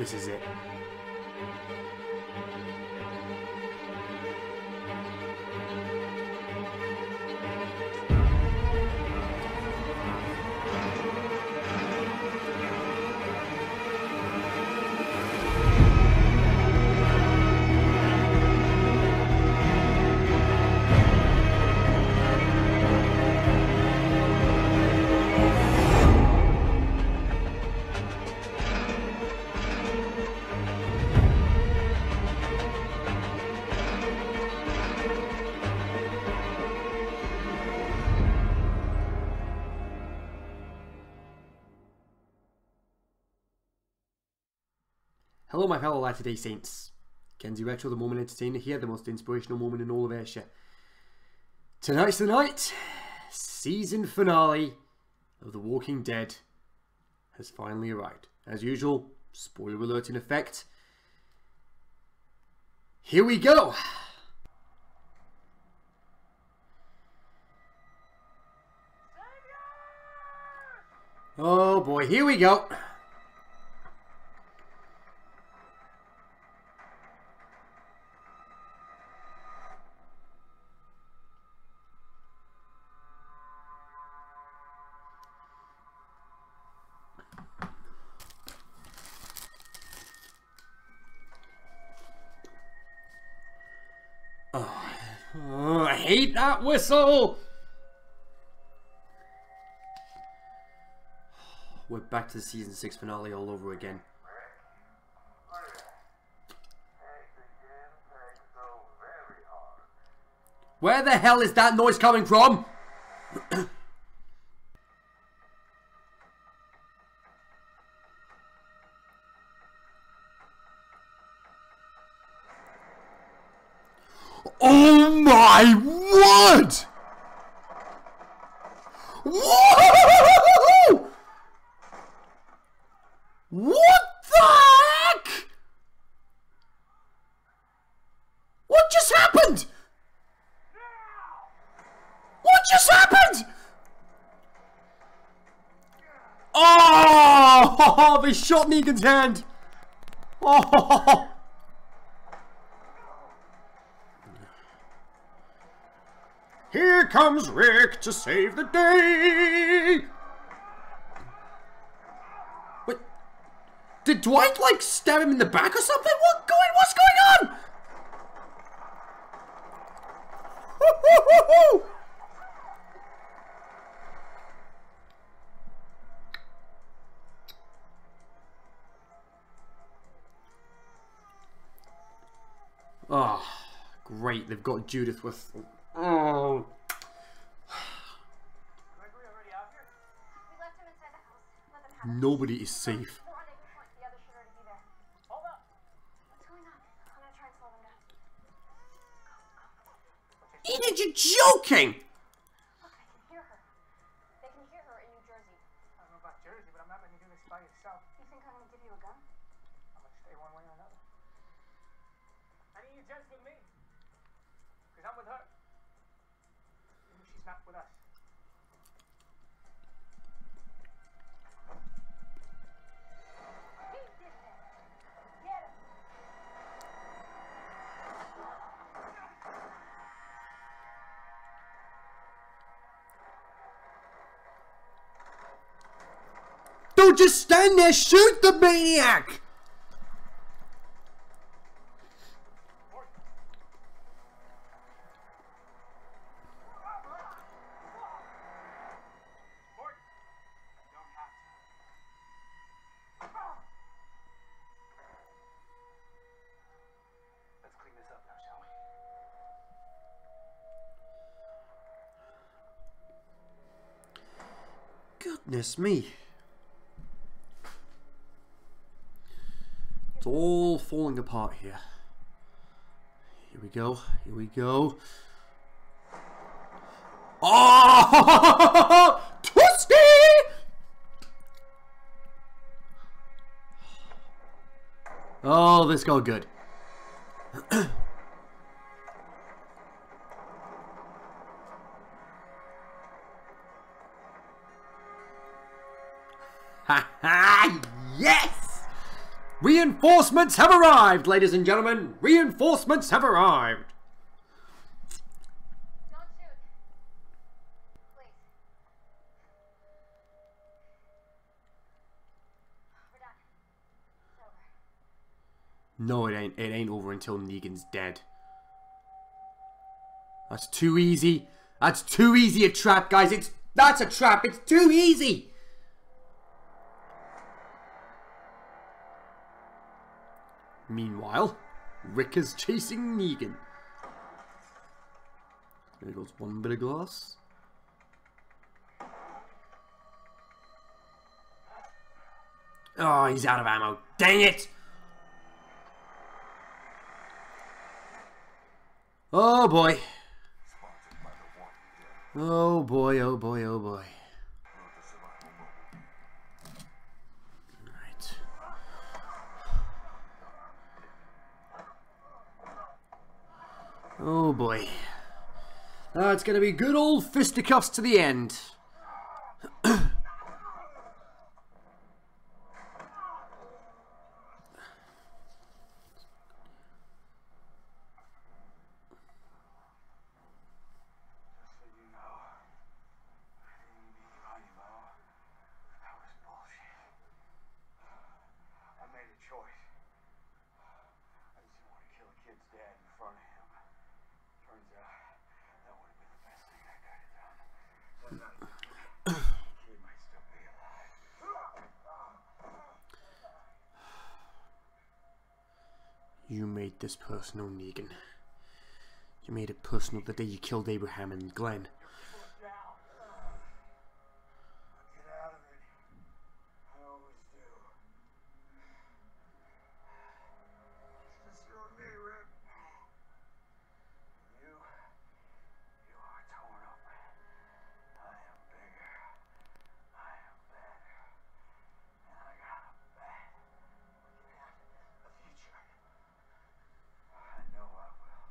This is it. Hello, my fellow Latter-day Saints. Kenzie Retro, the Mormon Entertainer here, the most inspirational Mormon in all of Ayrshire. Tonight's the night. Season finale of The Walking Dead has finally arrived. As usual, spoiler alert in effect. Here we go! Oh boy, here we go. Oh, I hate that whistle! We're back to the season 6 finale all over again. Where the hell is that noise coming from? Oh word! Whoa! What the heck? What just happened? What just happened? Oh! They shot Negan's hand! Oh! Here comes Rick to save the day! Wait, did Dwight like stab him in the back or something? What going? What's going on? Oh, great! They've got Judith with Nobody is safe. Enid, you're joking! Look, I just stand there, shoot the maniac! Goodness You don't have to. Let's clean this up now, shall we? Goodness me. It's all falling apart here. Here we go. Here we go. Ah! Oh! Twisty! Oh, this got good. Yes! Reinforcements have arrived, ladies and gentlemen. Reinforcements have arrived. No, it ain't. It ain't over until Negan's dead. That's too easy. That's too easy a trap, guys. It's that's a trap. It's too easy. Meanwhile, Rick is chasing Negan. There goes one bit of glass. Oh, he's out of ammo. Dang it! Oh boy. Oh boy, oh boy, oh boy. Oh boy. Uh, it's gonna be good old fisticuffs to the end. Just so you know, anything you right about, that was bullshit. I made a choice. I just didn't want to kill a kid's dad in front of him. Turns out that would have been the best thing I could have done. Turns out the kid might still be alive. You made this personal, Negan. You made it personal the day you killed Abraham and Glenn. Look down. Get out of it. I always do. It's just you and me, Rick. You, you are torn up. I am bigger. I am better. And I got a bet. We can have a future. I know I will.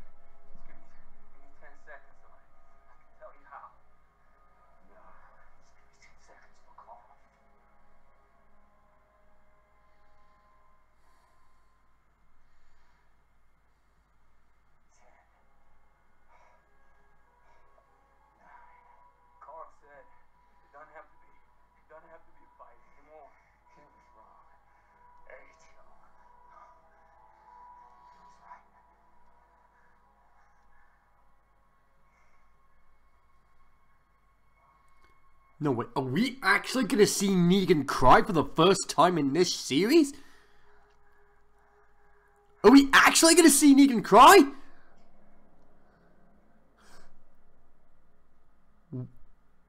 Just give me, give me 10 seconds on it. I can tell you how. No, just give me 10 seconds for calm. Ten. Nine. Carl said it doesn't have to be. It doesn't have to be a fight anymore. He was wrong. Eight. He was right. No, wait, are we actually gonna see Negan cry for the first time in this series? Are we actually gonna see Negan cry?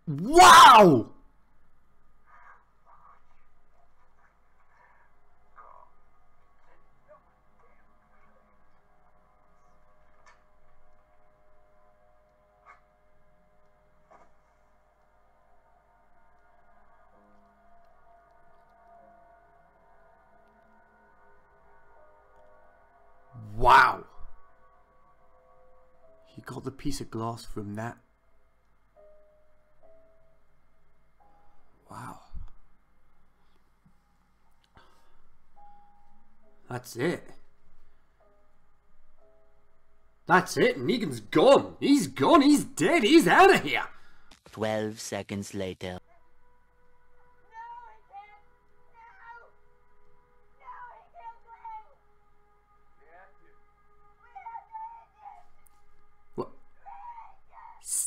Wow! Got the piece of glass from that. Wow. That's it. That's it. Negan's gone. He's gone. He's dead. He's out of here. 12 seconds later.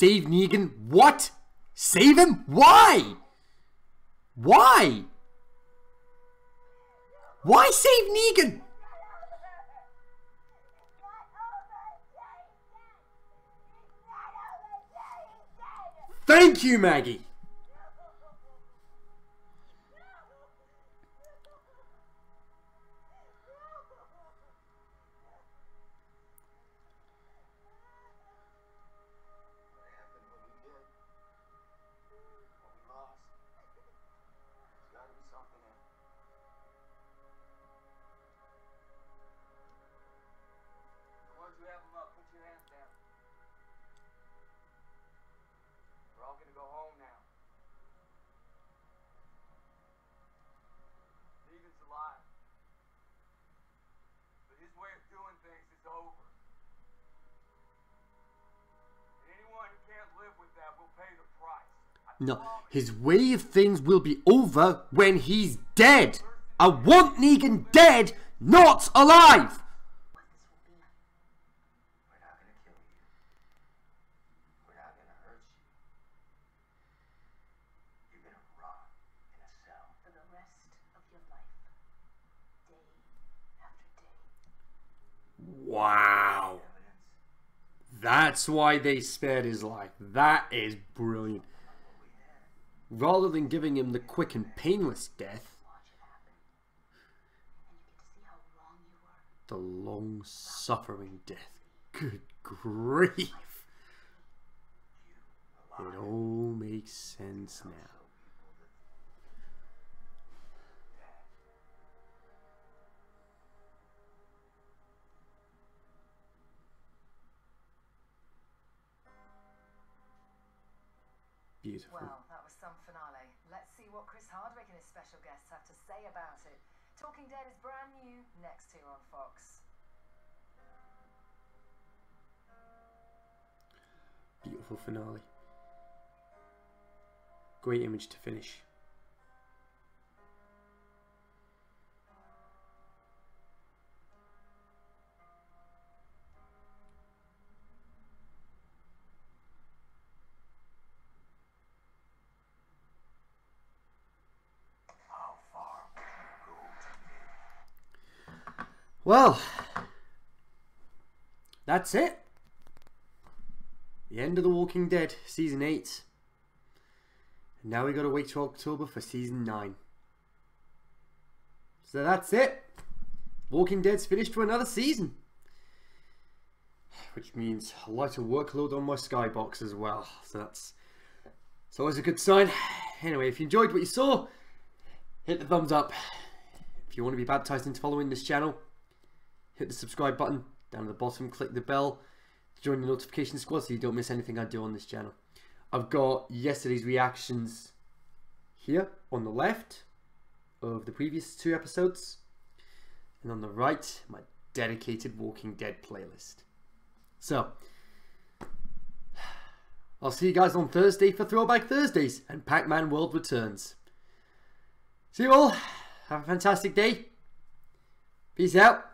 Save Negan? What? Save him? Why? Why? Why save Negan? Thank you, Maggie. No, his way of things will be over when he's dead. I want Negan dead, not alive. We're not gonna kill you. We're not gonna hurt you. You're gonna rot in a cell. For the rest of your life. Day after day. Wow. That's why they spared his life. That is brilliant. Rather than giving him the quick and painless death, the long suffering death. Good grief. It all makes sense now. Beautiful. Well, that was some finale. Let's see what Chris Hardwick and his special guests have to say about it. Talking Dead is brand new next here on Fox. Beautiful finale. Great image to finish. Well, that's it. The end of The Walking Dead, season 8. And now we gotta wait till October for season 9. So that's it. Walking Dead's finished for another season. Which means a lighter workload on my skybox as well. So that's always a good sign. Anyway, if you enjoyed what you saw, hit the thumbs up. If you want to be baptized into following this channel, hit the subscribe button down at the bottom, click the bell to join the notification squad so you don't miss anything I do on this channel. I've got yesterday's reactions here on the left of the previous two episodes, and on the right, my dedicated Walking Dead playlist. So, I'll see you guys on Thursday for Throwback Thursdays and Pac Man World returns. See you all. Have a fantastic day. Peace out.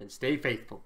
And stay faithful.